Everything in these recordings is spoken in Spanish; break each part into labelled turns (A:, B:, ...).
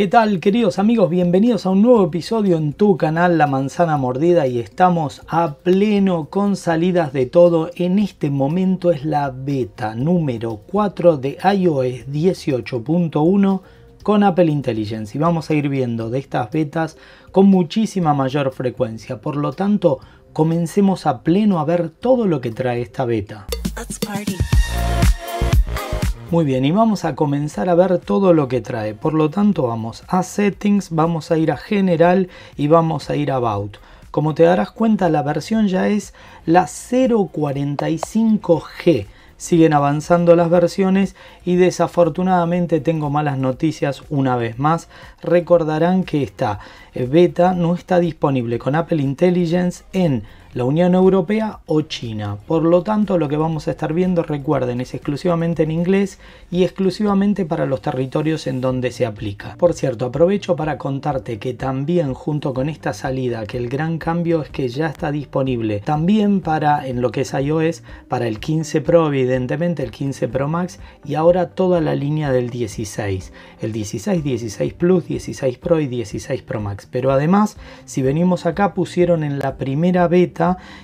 A: ¿Qué tal queridos amigos? Bienvenidos a un nuevo episodio en tu canal La Manzana Mordida y estamos a pleno con salidas de todo. En este momento es la beta número 4 de iOS 18.1 con Apple Intelligence y vamos a ir viendo de estas betas con muchísima mayor frecuencia. Por lo tanto, comencemos a pleno a ver todo lo que trae esta beta. Muy bien, y vamos a comenzar a ver todo lo que trae. Por lo tanto, vamos a Settings, vamos a ir a General y vamos a ir a About. Como te darás cuenta, la versión ya es la 045G. Siguen avanzando las versiones y desafortunadamente tengo malas noticias una vez más. Recordarán que esta beta no está disponible con Apple Intelligence en la Unión Europea o China. Por lo tanto, lo que vamos a estar viendo, recuerden, es exclusivamente en inglés y exclusivamente para los territorios en donde se aplica. Por cierto, aprovecho para contarte que también junto con esta salida, que el gran cambio es que ya está disponible también para en lo que es iOS, para el 15 Pro, evidentemente el 15 Pro Max y ahora toda la línea del 16, el 16, 16 Plus, 16 Pro y 16 Pro Max. Pero además, si venimos acá, pusieron en la primera beta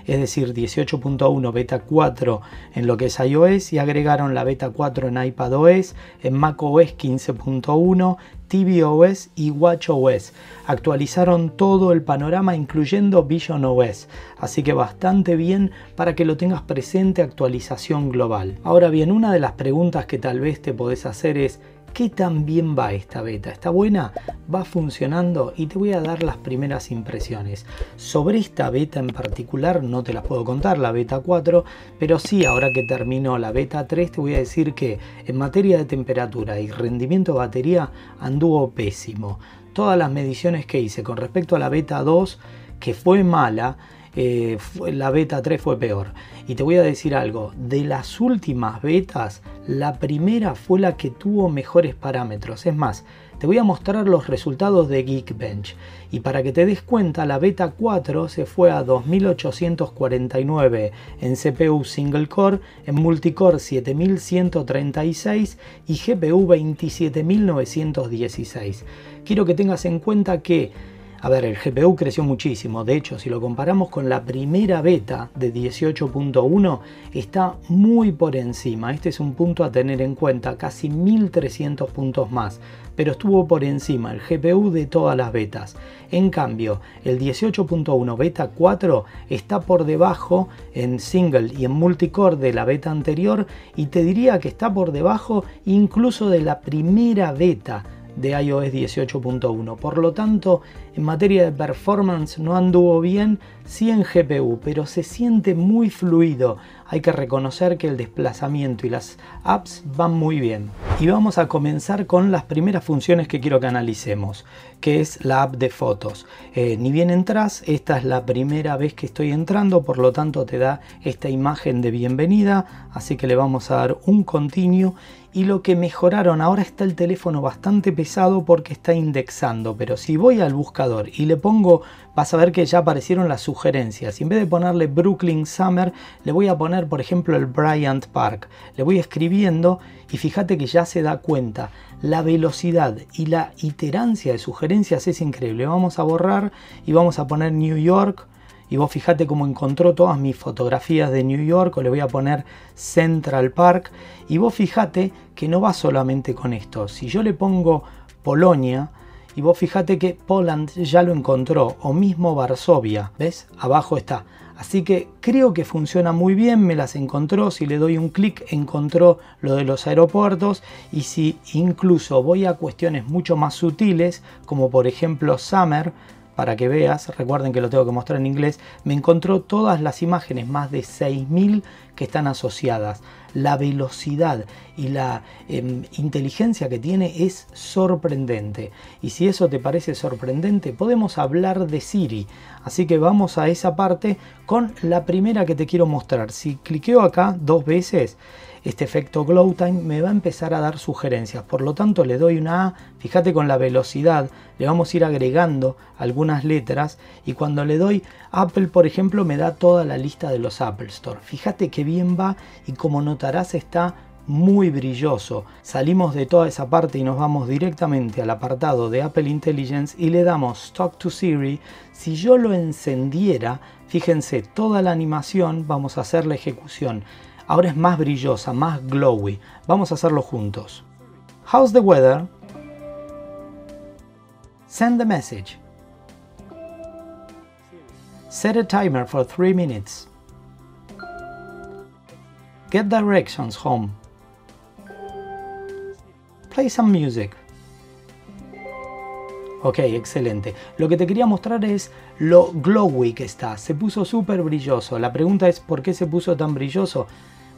A: es decir, 18.1 beta 4 en lo que es iOS y agregaron la beta 4 en iPadOS, en macOS 15.1, tvOS y watchOS. Actualizaron todo el panorama incluyendo visionOS, así que bastante bien para que lo tengas presente actualización global. Ahora bien, una de las preguntas que tal vez te podés hacer es ¿Qué tan bien va esta beta? ¿Está buena? ¿Va funcionando? Y te voy a dar las primeras impresiones. Sobre esta beta en particular no te las puedo contar, la beta 4, pero sí, ahora que terminó la beta 3, te voy a decir que en materia de temperatura y rendimiento de batería anduvo pésimo. Todas las mediciones que hice con respecto a la beta 2, que fue mala, la beta 3 fue peor. Y te voy a decir algo, de las últimas betas, la primera fue la que tuvo mejores parámetros. Es más, te voy a mostrar los resultados de Geekbench. Y para que te des cuenta, la beta 4 se fue a 2849 en CPU single core, en multicore 7136 y GPU 27916. Quiero que tengas en cuenta que a ver, el GPU creció muchísimo, de hecho si lo comparamos con la primera beta de 18.1 está muy por encima, este es un punto a tener en cuenta, casi 1300 puntos más, pero estuvo por encima el GPU de todas las betas. En cambio, el 18.1 beta 4 está por debajo en single y en multicore de la beta anterior y te diría que está por debajo incluso de la primera beta de iOS 18.1. Por lo tanto, en materia de performance no anduvo bien, sí en GPU, pero se siente muy fluido. Hay que reconocer que el desplazamiento y las apps van muy bien. Y vamos a comenzar con las primeras funciones que quiero que analicemos, que es la app de fotos. Eh, ni bien entras, esta es la primera vez que estoy entrando, por lo tanto te da esta imagen de bienvenida, así que le vamos a dar un continuo y lo que mejoraron, ahora está el teléfono bastante pesado porque está indexando, pero si voy al buscador y le pongo, vas a ver que ya aparecieron las sugerencias. En vez de ponerle Brooklyn Summer, le voy a poner, por ejemplo, el Bryant Park. Le voy escribiendo y fíjate que ya se da cuenta. La velocidad y la iterancia de sugerencias es increíble. Vamos a borrar y vamos a poner New York y vos fíjate cómo encontró todas mis fotografías de New York, o le voy a poner Central Park, y vos fíjate que no va solamente con esto. Si yo le pongo Polonia, y vos fíjate que Poland ya lo encontró, o mismo Varsovia, ¿ves? Abajo está. Así que creo que funciona muy bien, me las encontró, si le doy un clic encontró lo de los aeropuertos y si incluso voy a cuestiones mucho más sutiles, como por ejemplo Summer, para que veas, recuerden que lo tengo que mostrar en inglés, me encontró todas las imágenes, más de 6.000 que están asociadas. La velocidad y la em, inteligencia que tiene es sorprendente. Y si eso te parece sorprendente, podemos hablar de Siri. Así que vamos a esa parte con la primera que te quiero mostrar. Si cliqueo acá dos veces, este efecto glow time me va a empezar a dar sugerencias. Por lo tanto le doy una A, fíjate con la velocidad, le vamos a ir agregando algunas letras y cuando le doy Apple por ejemplo me da toda la lista de los Apple Store. Fíjate que bien va y como notarás está muy brilloso. Salimos de toda esa parte y nos vamos directamente al apartado de Apple Intelligence y le damos Talk to Siri. Si yo lo encendiera, fíjense, toda la animación, vamos a hacer la ejecución. Ahora es más brillosa, más glowy. Vamos a hacerlo juntos. How's the weather? Send the message. Set a timer for 3 minutes. Get directions home. Play some music. Ok, excelente. Lo que te quería mostrar es lo glowy que está. Se puso súper brilloso. La pregunta es ¿por qué se puso tan brilloso?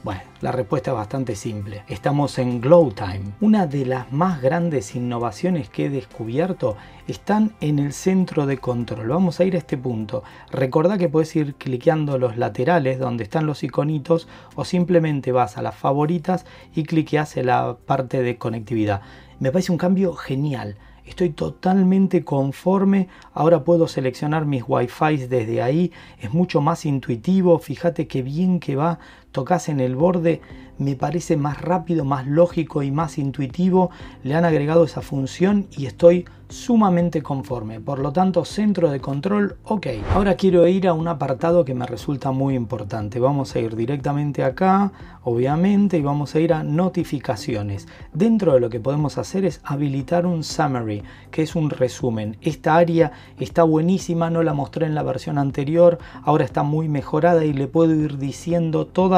A: Bueno, la respuesta es bastante simple. Estamos en Glow Time. Una de las más grandes innovaciones que he descubierto están en el centro de control. Vamos a ir a este punto. Recordá que puedes ir cliqueando los laterales donde están los iconitos o simplemente vas a las favoritas y cliqueas en la parte de conectividad. Me parece un cambio genial. Estoy totalmente conforme. Ahora puedo seleccionar mis wifi desde ahí. Es mucho más intuitivo. Fíjate qué bien que va. Tocas en el borde. Me parece más rápido, más lógico y más intuitivo. Le han agregado esa función y estoy sumamente conforme. Por lo tanto, centro de control, ok. Ahora quiero ir a un apartado que me resulta muy importante. Vamos a ir directamente acá, obviamente, y vamos a ir a notificaciones. Dentro de lo que podemos hacer es habilitar un summary, que es un resumen. Esta área está buenísima, no la mostré en la versión anterior, ahora está muy mejorada y le puedo ir diciendo todas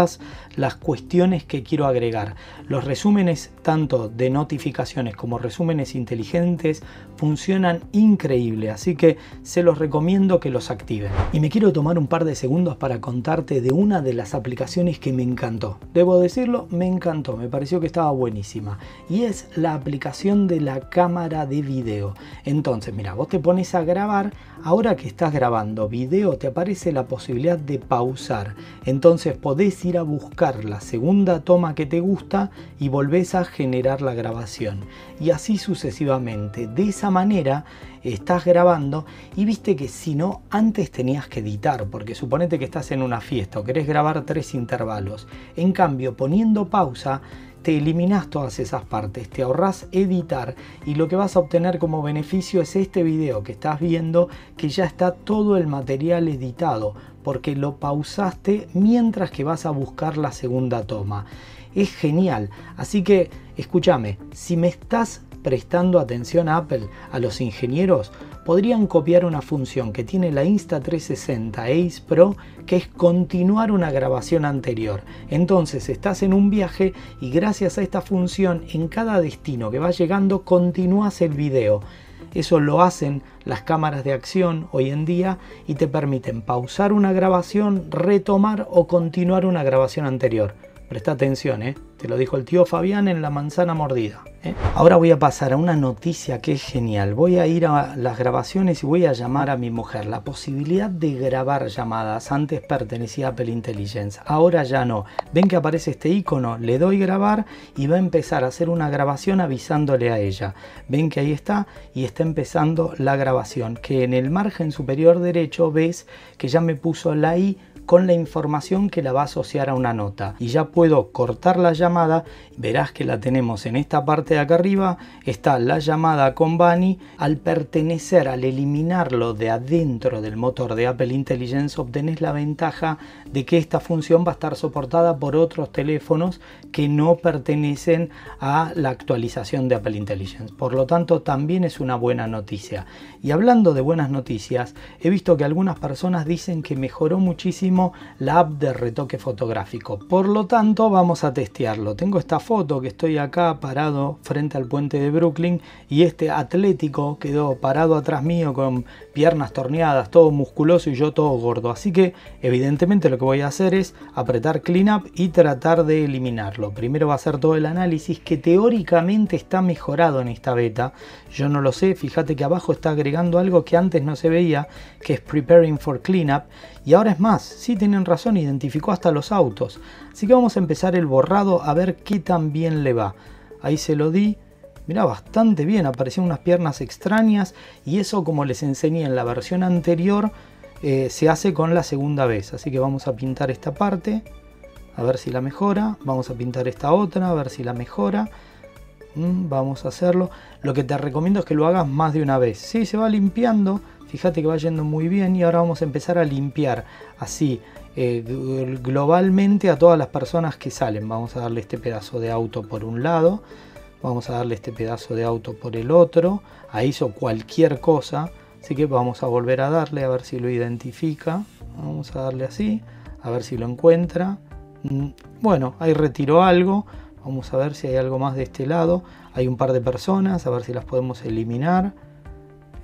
A: las cuestiones que quiero agregar. Los resúmenes tanto de notificaciones como resúmenes inteligentes funcionan increíble, así que se los recomiendo que los activen. Y me quiero tomar un par de segundos para contarte de una de las aplicaciones que me encantó. Debo decirlo, me encantó, me pareció que estaba buenísima. Y es la aplicación de la cámara de video. Entonces, mira, vos te pones a grabar, ahora que estás grabando video te aparece la posibilidad de pausar. Entonces podés ir a buscar la segunda toma que te gusta y volvés a generar la grabación. Y así sucesivamente. De esa manera estás grabando y viste que si no, antes tenías que editar, porque suponete que estás en una fiesta o querés grabar tres intervalos. En cambio, poniendo pausa, te eliminas todas esas partes, te ahorras editar y lo que vas a obtener como beneficio es este video que estás viendo que ya está todo el material editado porque lo pausaste mientras que vas a buscar la segunda toma. Es genial, así que escúchame, si me estás prestando atención a Apple, a los ingenieros, podrían copiar una función que tiene la Insta360 Ace Pro, que es continuar una grabación anterior. Entonces estás en un viaje y gracias a esta función en cada destino que va llegando continúas el video. Eso lo hacen las cámaras de acción hoy en día y te permiten pausar una grabación, retomar o continuar una grabación anterior. Presta atención, ¿eh? te lo dijo el tío Fabián en la manzana mordida. ¿Eh? Ahora voy a pasar a una noticia que es genial. Voy a ir a las grabaciones y voy a llamar a mi mujer. La posibilidad de grabar llamadas antes pertenecía a Apple Intelligence, ahora ya no. Ven que aparece este icono, le doy grabar y va a empezar a hacer una grabación avisándole a ella. Ven que ahí está y está empezando la grabación. Que en el margen superior derecho ves que ya me puso la I con la información que la va a asociar a una nota. Y ya puedo cortar la llamada, verás que la tenemos en esta parte de acá arriba, está la llamada con Bunny, al pertenecer, al eliminarlo de adentro del motor de Apple Intelligence, obtenés la ventaja de que esta función va a estar soportada por otros teléfonos que no pertenecen a la actualización de Apple Intelligence. Por lo tanto, también es una buena noticia. Y hablando de buenas noticias, he visto que algunas personas dicen que mejoró muchísimo la app de retoque fotográfico. Por lo tanto, vamos a testearlo. Tengo esta foto que estoy acá parado frente al puente de Brooklyn y este atlético quedó parado atrás mío con piernas torneadas, todo musculoso y yo todo gordo. Así que evidentemente lo que voy a hacer es apretar clean up y tratar de eliminarlo. Primero va a ser todo el análisis que teóricamente está mejorado en esta beta. Yo no lo sé, fíjate que abajo está agregando algo que antes no se veía, que es preparing for cleanup y ahora es más, sí tienen razón, identificó hasta los autos. Así que vamos a empezar el borrado a ver qué tan bien le va. Ahí se lo di. Mira, bastante bien, aparecieron unas piernas extrañas y eso como les enseñé en la versión anterior eh, se hace con la segunda vez. Así que vamos a pintar esta parte. a ver si la mejora. Vamos a pintar esta otra, a ver si la mejora. Mm, vamos a hacerlo. Lo que te recomiendo es que lo hagas más de una vez. Si se va limpiando, fíjate que va yendo muy bien y ahora vamos a empezar a limpiar así eh, globalmente a todas las personas que salen. Vamos a darle este pedazo de auto por un lado. Vamos a darle este pedazo de auto por el otro. Ahí hizo cualquier cosa. Así que vamos a volver a darle a ver si lo identifica. Vamos a darle así. A ver si lo encuentra. Mm, bueno, ahí retiró algo. Vamos a ver si hay algo más de este lado. Hay un par de personas, a ver si las podemos eliminar.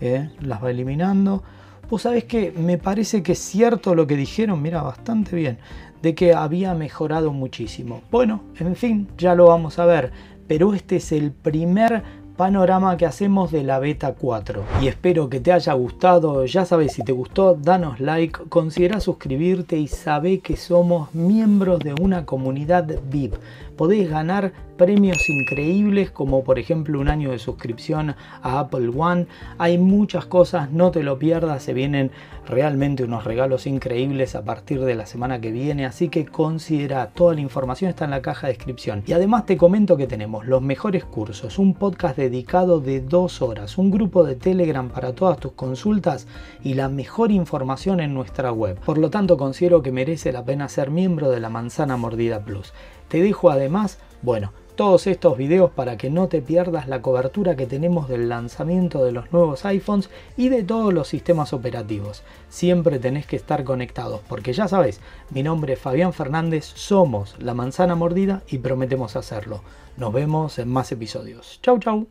A: Eh, las va eliminando. Vos sabés que me parece que es cierto lo que dijeron, mira, bastante bien, de que había mejorado muchísimo. Bueno, en fin, ya lo vamos a ver, pero este es el primer panorama que hacemos de la beta 4 y espero que te haya gustado. Ya sabes si te gustó danos like considera suscribirte y sabe que somos miembros de una comunidad VIP. Podés ganar premios increíbles como por ejemplo un año de suscripción a Apple One. Hay muchas cosas, no te lo pierdas, se vienen realmente unos regalos increíbles a partir de la semana que viene, así que considera, toda la información está en la caja de descripción. Y además te comento que tenemos los mejores cursos, un podcast dedicado de dos horas, un grupo de Telegram para todas tus consultas y la mejor información en nuestra web. Por lo tanto considero que merece la pena ser miembro de la Manzana Mordida Plus. Te dejo además, bueno, todos estos videos para que no te pierdas la cobertura que tenemos del lanzamiento de los nuevos iPhones y de todos los sistemas operativos. Siempre tenés que estar conectados porque ya sabes, mi nombre es Fabián Fernández, somos La Manzana Mordida y prometemos hacerlo. Nos vemos en más episodios. Chau chau.